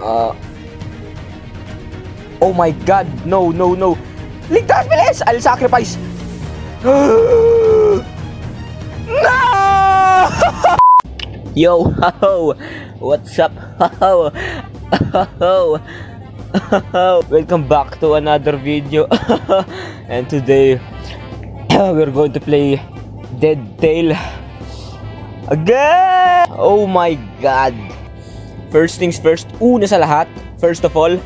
Uh, oh my god, no, no, no. Ligtas, bilis! I'll sacrifice. no! Yo, ho, what's up, ho, ho, Welcome back to another video. and today, we're going to play Dead Tail again. Oh my god. First things first, una sa lahat, first of all,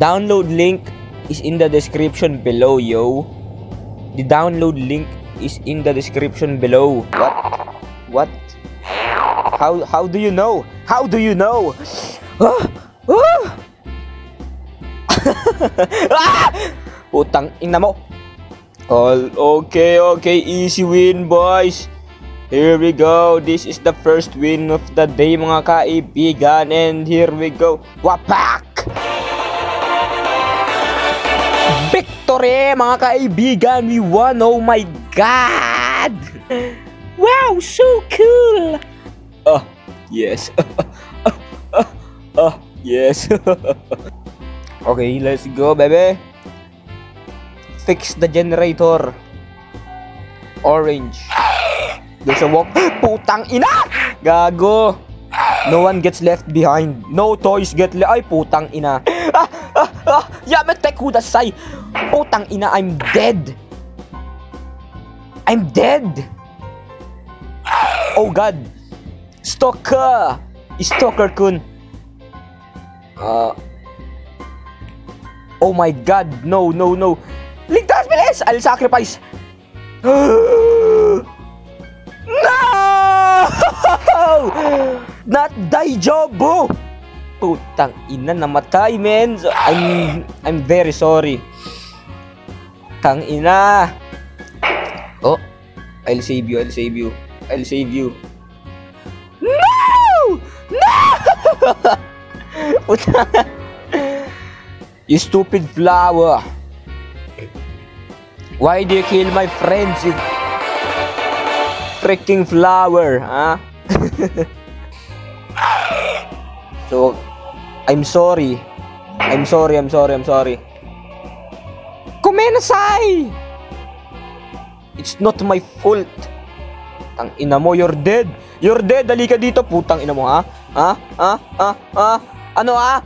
download link is in the description below, yo. The download link is in the description below. What? What? How how do you know? How do you know? Ah! Ah! ah! Putang ina mo. All okay, okay, easy win, boys. Here we go. This is the first win of the day, mga kaibigan. And here we go. Wapak! Victory, mga kaibigan. We won. Oh my God! Wow, so cool! Oh, yes. oh, oh, yes. okay, let's go, baby. Fix the generator. Orange. There's a walk. Putang ina! Gago. No one gets left behind. No toys get left. Ay, putang ina. Ah, ah, ah. Yamete. Putang ina, I'm dead. I'm dead. Oh God. Stalker. Stalker kun. Uh, oh my God. No, no, no. Ligtas, bilis! I'll sacrifice. Not Daijobu! Putang ina, namatay, men. So, I'm, I'm very sorry. Tang ina. Oh, I'll save you, I'll save you. I'll save you. No! No! Putang. You stupid flower. Why do you kill my friends, you freaking flower, ha? So, I'm sorry. I'm sorry, I'm sorry, I'm sorry. Kumenasai! It's not my fault. Tang ina mo, you're dead. You're dead. Dali ka dito, putang ina mo, ha? Ha? Ha? Ha? Ha? Ano, ha?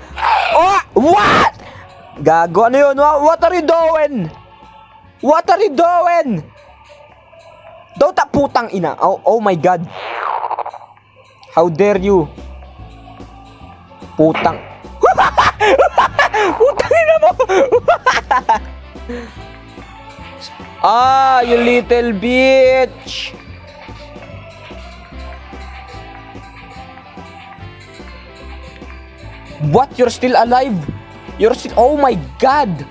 Oh! What? Gago, ano yun? What are you doing? What are you doing? Dota putang ina. Oh, oh my god. How dare you? Putang. putang ina mo. ah, you little bitch. What? You're still alive? You're still... Oh my god.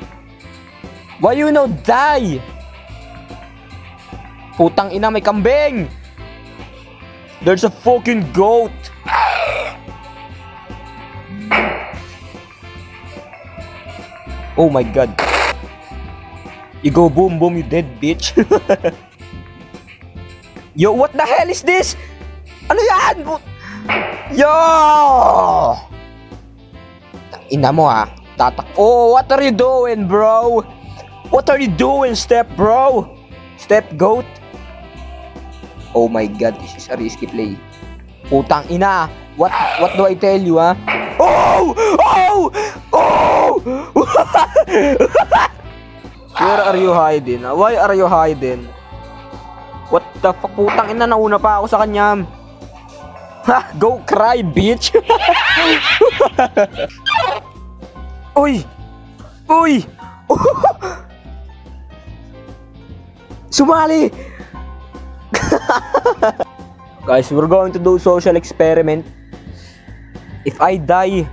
Why you now die? Putang ina, may kambing! There's a fucking goat! Oh my god. You go boom boom, you dead bitch. Yo, what the hell is this? Ano yan? Yo! Ina mo ha. Tatak. Oh, what are you doing, bro? What are you doing, step bro? Step goat? Oh my god, this is a risky play. Putang ina. What what do I tell you, ha? Oh! Oh! Oh! Where are you hiding? Why are you hiding? What the fuck? Putang ina, nauna pa ako sa kanya. Ha! Go cry, bitch! Uy! Uy! Sumali! Guys, we're going to do social experiment. If I die,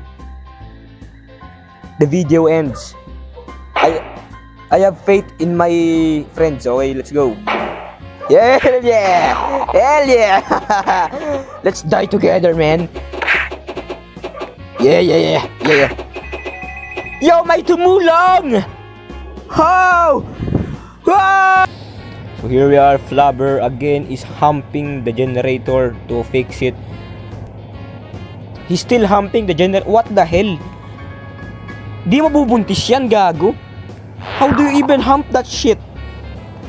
the video ends. I I have faith in my friends. Okay, let's go. Yeah, hell yeah! Hell yeah! let's die together, man. Yeah, yeah, yeah, yeah, yeah. Yo, may tumulong! How? Ah! So here we are, Flubber again is humping the generator to fix it. He's still humping the general. What the hell? Di mabubuntis yan, gago. How do you even hump that shit?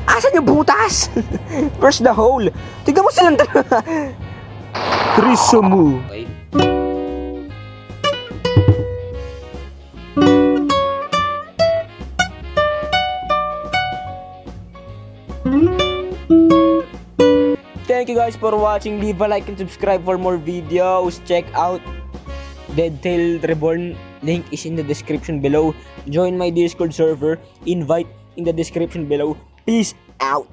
Asan yung butas? Where's the hole? Tignan mo silang dalawa. Trisomu. Okay. Thank you guys for watching. Leave a like and subscribe for more videos. Check out Dead Tail Reborn. Link is in the description below. Join my Discord server. Invite in the description below. Peace out.